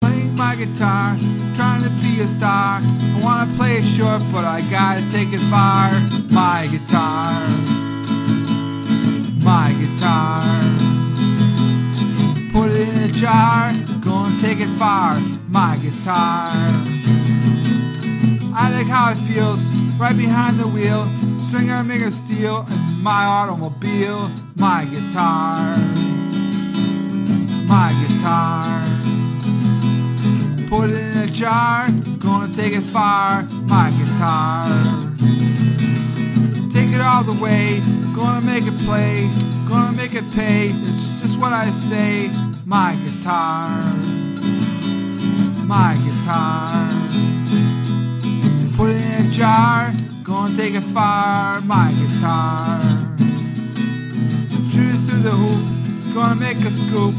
Playing my guitar, trying to be a star. I wanna play it short, but I gotta take it far. My guitar, my guitar. Put it in a jar, gonna take it far. My guitar. I like how it feels right behind the wheel. Stringer make of steel in my automobile. My guitar, my guitar. Take it far. My guitar. Take it all the way, gonna make it play, gonna make it pay. It's just what I say. My guitar, my guitar. Put it in a jar, gonna take it far. My guitar. Shoot it through the hoop, gonna make a scoop.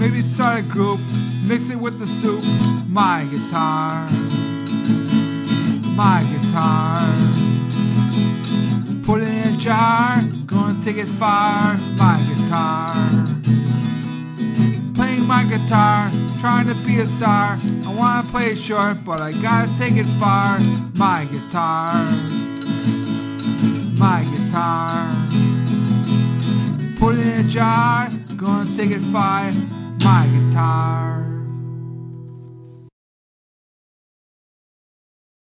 Maybe start a group, mix it with the soup. My guitar, my guitar. Put it in a jar, gonna take it far. My guitar. Playing my guitar, trying to be a star. I wanna play it short, but I gotta take it far. My guitar, my guitar. Put it in a jar, gonna take it far. My guitar.